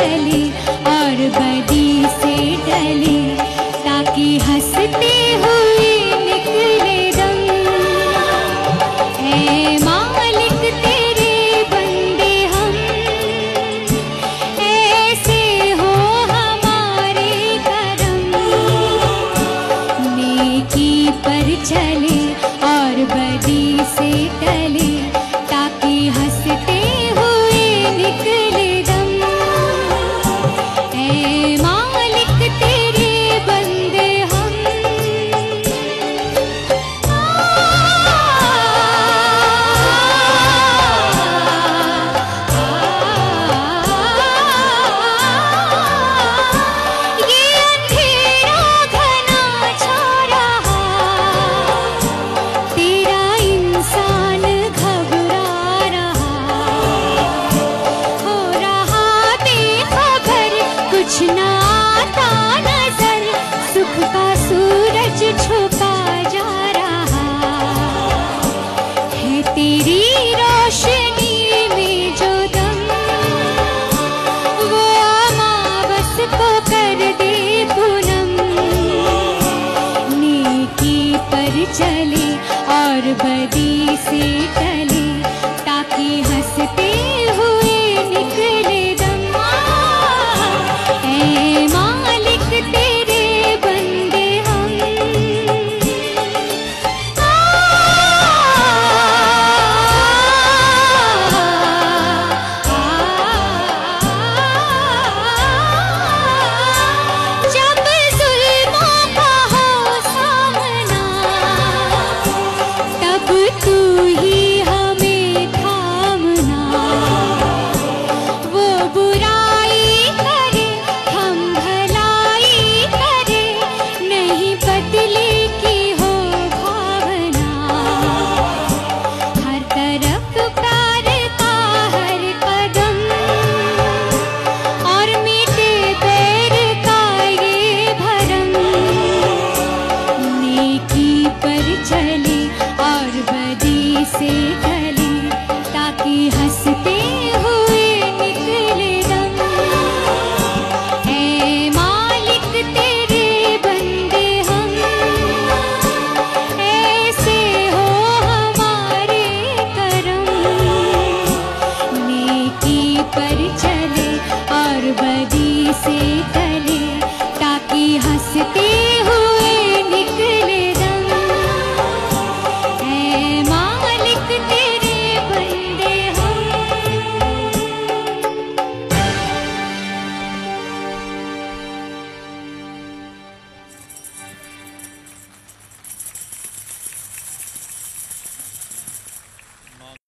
चली और बदी से डली, ताकि हँसते हुए निकले दम ए मालिक तेरे बंदे हम। ऐसे हो हमारे करम। नेकी पर चले और बड़ी से डले और बदी से टले ताकि हँसते हुए निकले। से गली ताकि हँसते